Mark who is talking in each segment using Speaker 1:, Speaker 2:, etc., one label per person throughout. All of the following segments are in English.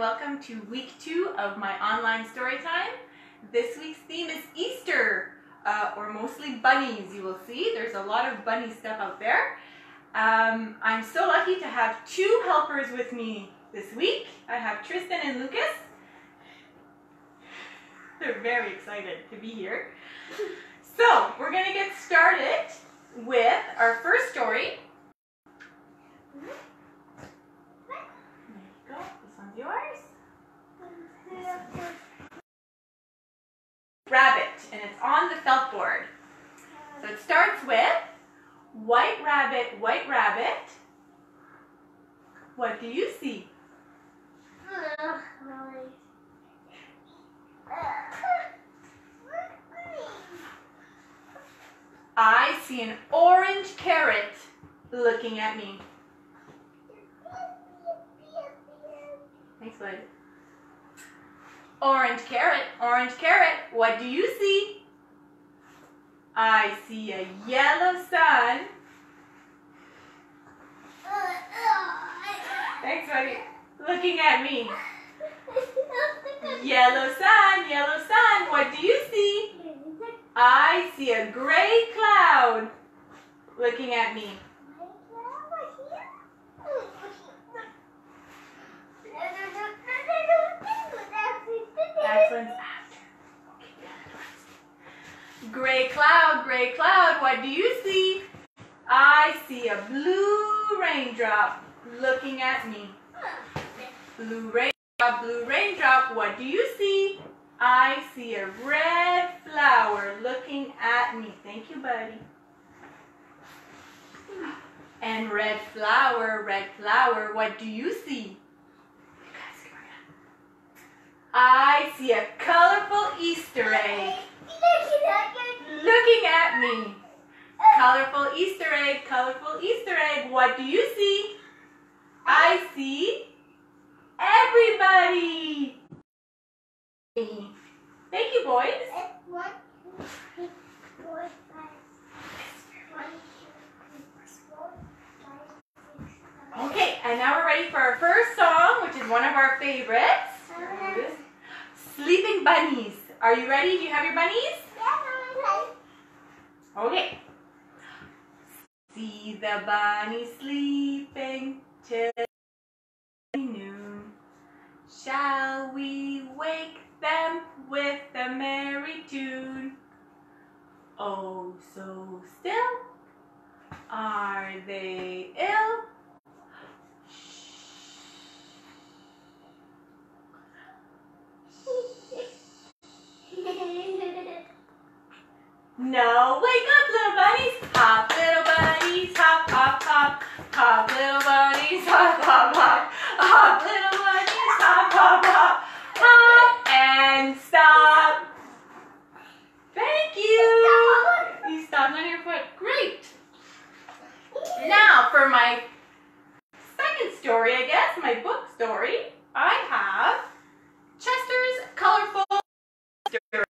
Speaker 1: welcome to week two of my online story time. This week's theme is Easter, uh, or mostly bunnies, you will see. There's a lot of bunny stuff out there. Um, I'm so lucky to have two helpers with me this week. I have Tristan and Lucas. They're very excited to be here. So, we're going to get started with our first story. There you go. This one's yours. Rabbit, and it's on the felt board. So it starts with White rabbit, white rabbit. What do you see? I see an orange carrot looking at me. Thanks, bud. Orange carrot, orange carrot, what do you see? I see a yellow sun. Thanks, buddy. Looking at me. Yellow sun, yellow sun, what do you see? I see a gray cloud looking at me. Gray cloud, gray cloud, what do you see? I see a blue raindrop looking at me. Blue raindrop, blue raindrop, what do you see? I see a red flower looking at me. Thank you, buddy. And red flower, red flower, what do you see? I see a colorful Easter egg looking at me. Colorful Easter egg, colorful Easter egg. What do you see? I see everybody. Thank you, boys. Okay, and now we're ready for our first song, which is one of our favorites. Uh-huh. Sleeping Bunnies. Are you ready? Do you have your bunnies? Yes, I'm ready. Okay. See the bunny sleeping till noon. Shall we wake them with a merry tune? Oh, so still. Are they ill? No, wake up, little bunnies. Hop, little bunnies. Hop, hop, hop. Hop, little bunnies. Hop, hop, little bunnies. Hop, hop, hop. Hop and stop. Thank you. You stopped on your foot. Great. Now for my second story, I guess, my book story, I have Chester's Colorful Story.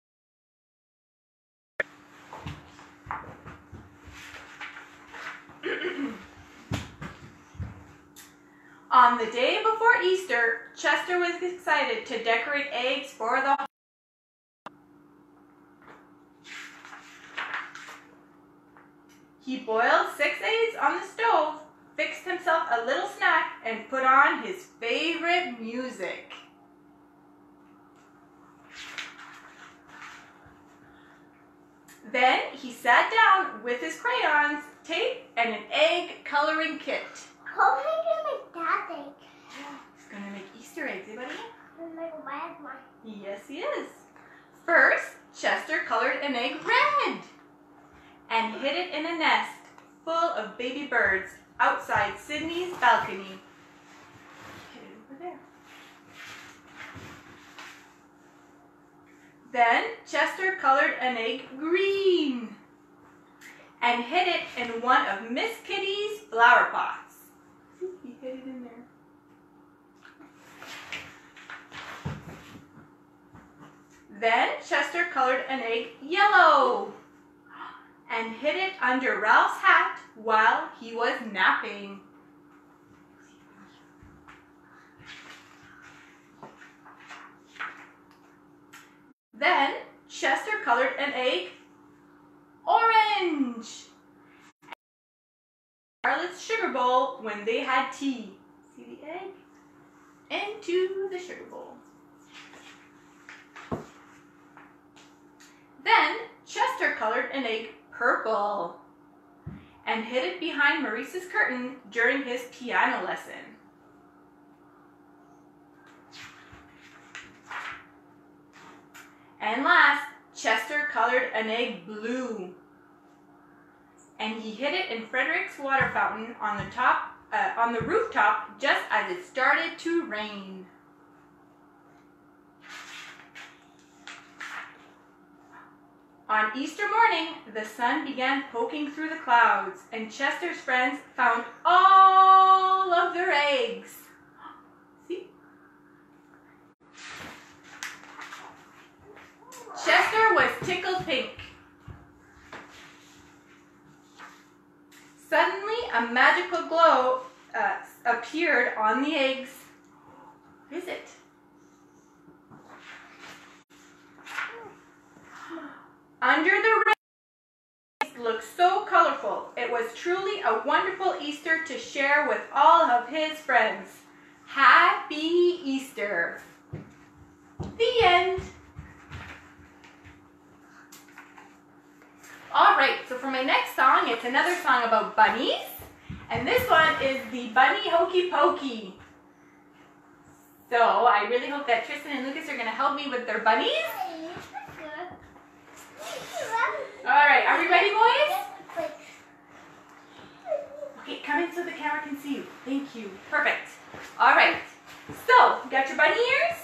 Speaker 1: On the day before Easter, Chester was excited to decorate eggs for the He boiled six eggs on the stove, fixed himself a little snack, and put on his favorite music. Then he sat down with his crayons, tape, and an egg coloring kit. Oh, He's gonna make Easter eggs, eh. Yes, he is. First, Chester colored an egg red and hid it in a nest full of baby birds outside Sydney's balcony. Hid it over there. Then Chester colored an egg green and hid it in one of Miss Kitty's flower pots. Then Chester colored an egg yellow and hid it under Ralph's hat while he was napping. Then Chester colored an egg orange Charlotte's sugar bowl when they had tea. See the egg? Into the sugar bowl. An egg purple and hid it behind Maurice's curtain during his piano lesson. And last, Chester colored an egg blue. And he hid it in Frederick's water fountain on the top, uh, on the rooftop, just as it started to rain. On Easter morning, the sun began poking through the clouds, and Chester's friends found all of their eggs. See? Chester was tickled pink. Suddenly, a magical glow uh, appeared on the eggs. What is it? Under the rain looked so colorful. It was truly a wonderful Easter to share with all of his friends. Happy Easter. The end. All right, so for my next song, it's another song about bunnies. And this one is the Bunny Hokey Pokey. So I really hope that Tristan and Lucas are going to help me with their bunnies. All right, are we ready, boys? Okay, come in so the camera can see you. Thank you. Perfect. All right. So, you got your bunny ears?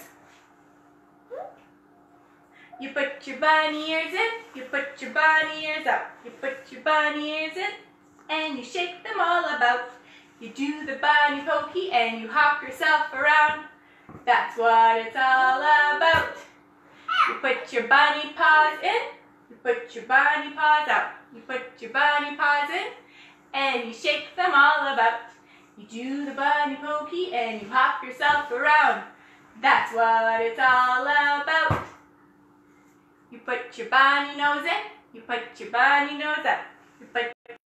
Speaker 1: You put your bunny ears in, you put your bunny ears out, you put your bunny ears in, and you shake them all about. You do the bunny pokey and you hop yourself around. That's what it's all about. You put your bunny paws in, you put your bunny paws out. You put your bunny paws in and you shake them all about. You do the bunny pokey and you hop yourself around. That's what it's all about. You put your bunny nose in, you put your bunny nose out. You put your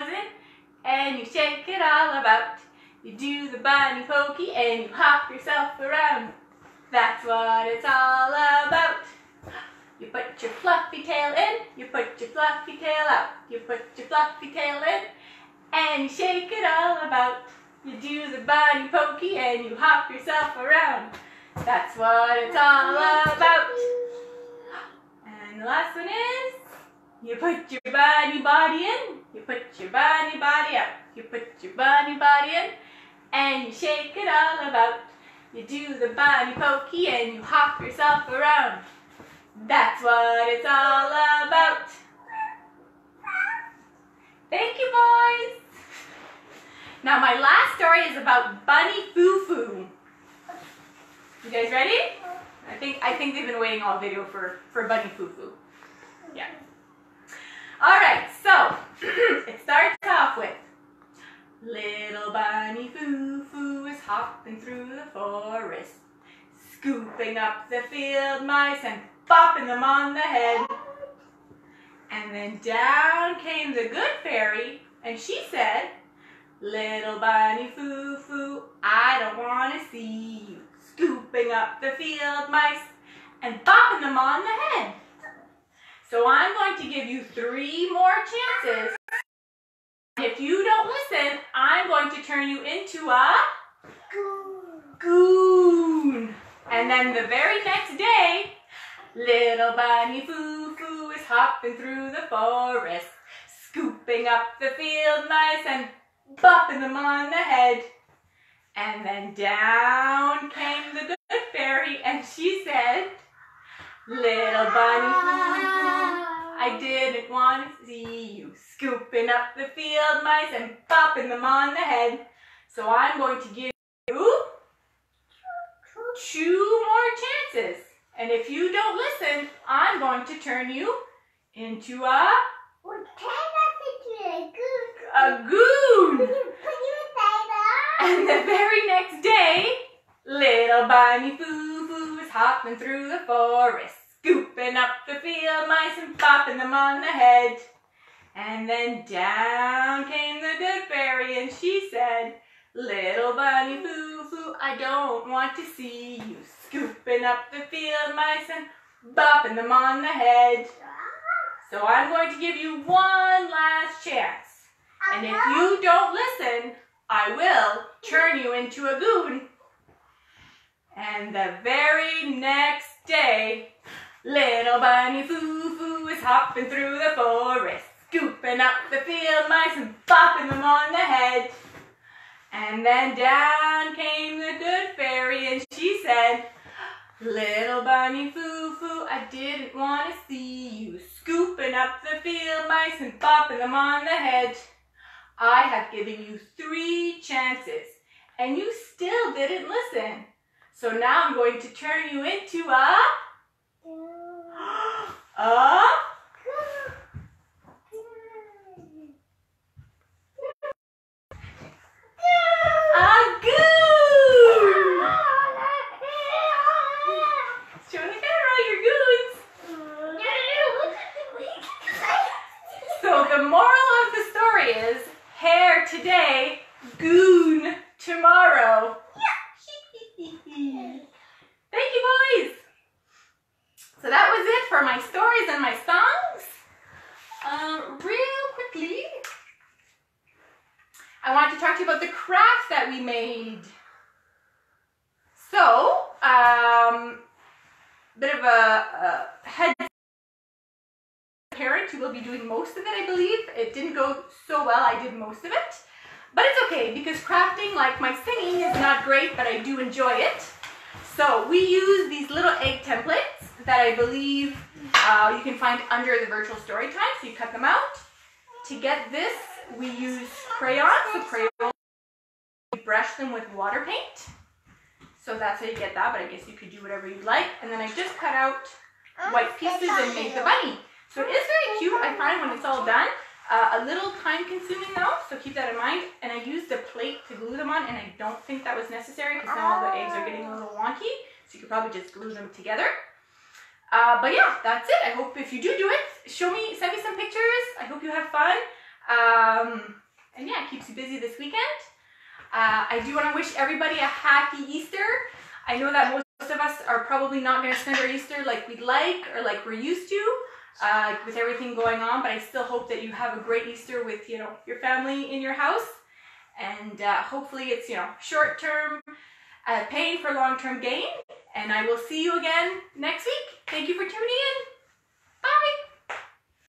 Speaker 1: nose in and you shake it all about. You do the bunny pokey and you hop yourself around. That's what it's all about. Put your fluffy tail in, you put your fluffy tail out. You put your fluffy tail in, and you shake it all about. You do the bunny pokey and you hop yourself around. That's what it's all about. And the last one is, you put your bunny body in, you put your bunny body out. You put your bunny body in, and you shake it all about. You do the bunny pokey and you hop yourself around. That's what it's all about. Thank you, boys. Now, my last story is about Bunny Foo Foo. You guys ready? I think I think they've been waiting all video for for Bunny Foo Foo. Yeah. All right. So it starts off with little Bunny Foo Foo is hopping through the forest, scooping up the field mice and bopping them on the head. And then down came the good fairy, and she said, Little bunny foo foo, I don't want to see you scooping up the field mice and bopping them on the head. So I'm going to give you three more chances. If you don't listen, I'm going to turn you into a goon. And then the very next day, Little bunny foo foo is hopping through the forest, scooping up the field mice and bopping them on the head. And then down came the good fairy and she said, Little bunny foo foo, I didn't want to see you scooping up the field mice and bopping them on the head. So I'm going to give you two more chances. And if you don't listen, I'm going to turn you into a a goon. And the very next day, little bunny foo foo is hopping through the forest, scooping up the field mice and popping them on the head. And then down came the good fairy and she said, Little bunny foo foo, I don't want to see you scooping up the field mice and bopping them on the head. So I'm going to give you one last chance. And if uh-huh. you don't listen, I will turn you into a goon. And the very next day, little bunny foo foo is hopping through the forest, scooping up the field mice and bopping them on the head. And then down came the good fairy and she said, Little bunny foo foo, I didn't want to see you scooping up the field mice and bopping them on the head. I have given you three chances and you still didn't listen. So now I'm going to turn you into a, a goon. Show the camera your goons. So the moral of the story is hare today, goon Thank you, boys. So that was it for my stories and my songs. Um, real quickly, I want to talk to you about the craft that we made. So, um, bit of a, a head parent who will be doing most of it, I believe. It didn't go so well. I did most of it. But it's okay because crafting, like my singing, is not great, but I do enjoy it. So we use these little egg templates that I believe uh, you can find under the virtual story time. So you cut them out. To get this, we use crayons. So crayons, we brush them with water paint. So that's how you get that, but I guess you could do whatever you'd like. And then I just cut out white pieces and made the bunny. So it is very cute, I find, when it's all done. Uh, a little time consuming though, so keep that in mind. And I used a plate to glue them on, and I don't think that was necessary because now all the eggs are getting a little wonky. So you could probably just glue them together. Uh, but yeah, that's it. I hope if you do do it, show me, send me some pictures. I hope you have fun. Um, and yeah, it keeps you busy this weekend. Uh, I do want to wish everybody a happy Easter. I know that most of us are probably not going to spend our Easter like we'd like or like we're used to uh, with everything going on, but I still hope that you have a great Easter with, you know, your family in your house. And uh, hopefully it's, you know, short-term uh, pain for long-term gain. And I will see you again next week. Thank you for tuning in.